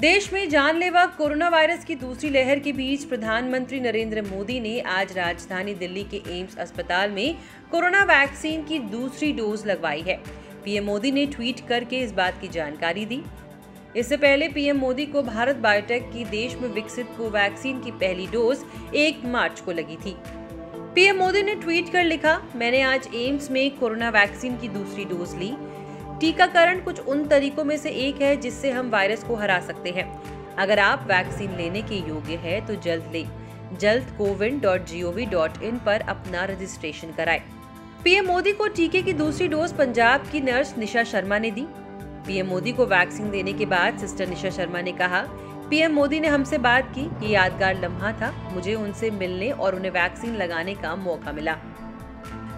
देश में जानलेवा कोरोना वायरस की दूसरी लहर के बीच प्रधानमंत्री नरेंद्र मोदी ने आज राजधानी दिल्ली के एम्स अस्पताल में कोरोना वैक्सीन की दूसरी डोज लगवाई है। पीएम मोदी ने ट्वीट करके इस बात की जानकारी दी। इससे पहले पीएम मोदी को भारत बायोटेक की देश में विकसित कोवैक्सीन की पहली डोज एक मार्च को लगी थी। पीएम मोदी ने ट्वीट कर लिखा, मैंने आज एम्स में कोरोना वैक्सीन की दूसरी डोज ली। टीकाकरण कुछ उन तरीकों में से एक है जिससे हम वायरस को हरा सकते हैं। अगर आप वैक्सीन लेने के योग्य है तो जल्द लें। जल्द CoWIN dot G O V dot in पर अपना रजिस्ट्रेशन कराएँ। पीएम मोदी को टीके की दूसरी डोज पंजाब की नर्स निशा शर्मा ने दी। पीएम मोदी को वैक्सीन देने के बाद सिस्टर निशा शर्मा ने कहा, पीएम मोदी ने हमसे बात की, ये यादगार लम्हा था, मुझे उनसे मिलने और उन्हें वैक्सीन लगाने का मौका मिला।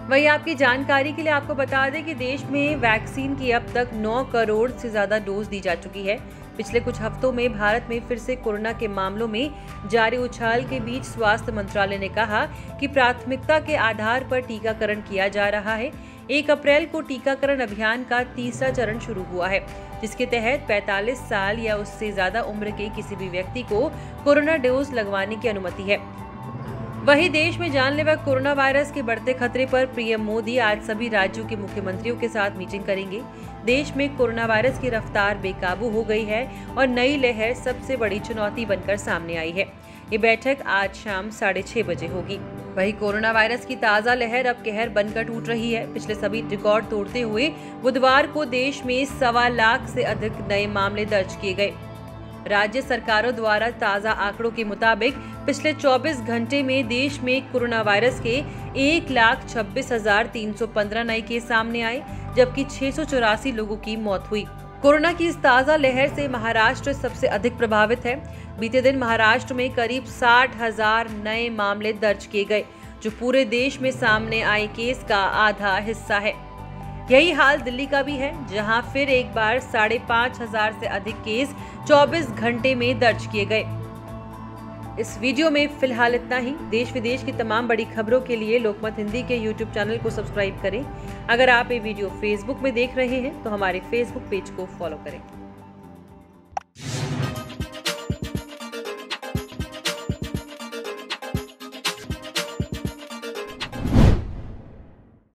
वहीं आपकी जानकारी के लिए आपको बता दें कि देश में वैक्सीन की अब तक 9 करोड़ से ज़्यादा डोज दी जा चुकी है। पिछले कुछ हफ्तों में भारत में फिर से कोरोना के मामलों में जारी उछाल के बीच स्वास्थ्य मंत्रालय ने कहा कि प्राथमिकता के आधार पर टीकाकरण किया जा रहा है। एक अप्रैल को टीकाकरण अभियान का तीसरा चरण शुरू हुआ है, जिसके तहत 45 साल या उससे ज़्यादा उम्र के किसी भी व्यक्ति को कोरोना डोज लगवाने की अनुमति है। वहीं देश में जानलेवा कोरोना वायरस के बढ़ते खतरे पर पीएम मोदी आज सभी राज्यों के मुख्यमंत्रियों के साथ मीटिंग करेंगे। देश में कोरोना वायरस की रफ्तार बेकाबू हो गई है और नई लहर सबसे बड़ी चुनौती बनकर सामने आई है। ये बैठक आज शाम साढ़े छह बजे होगी। वही कोरोना वायरस की ताज़ा लहर अब कहर बनकर टूट रही है। पिछले सभी रिकॉर्ड तोड़ते हुए बुधवार को देश में सवा लाख से अधिक नए मामले दर्ज किए गए। राज्य सरकारों द्वारा ताज़ा आंकड़ों के मुताबिक पिछले 24 घंटे में देश में कोरोना वायरस के एक लाख छब्बीस हज़ार तीन सौ पंद्रह नए केस सामने आए, जबकि छह सौ चौरासी लोगों की मौत हुई। कोरोना की इस ताज़ा लहर से महाराष्ट्र सबसे अधिक प्रभावित है। बीते दिन महाराष्ट्र में करीब साठ हज़ार नए मामले दर्ज किए गए, जो पूरे देश में सामने आए केस का आधा हिस्सा है। यही हाल दिल्ली का भी है, जहाँ फिर एक बार साढ़े पाँच हज़ार से अधिक केस 24 घंटे में दर्ज किए गए। इस वीडियो में फ़िलहाल इतना ही। देश विदेश की तमाम बड़ी खबरों के लिए लोकमत हिंदी के यूट्यूब चैनल को सब्सक्राइब करें। अगर आप ये वीडियो फेसबुक में देख रहे हैं तो हमारे फेसबुक पेज को फॉलो करें।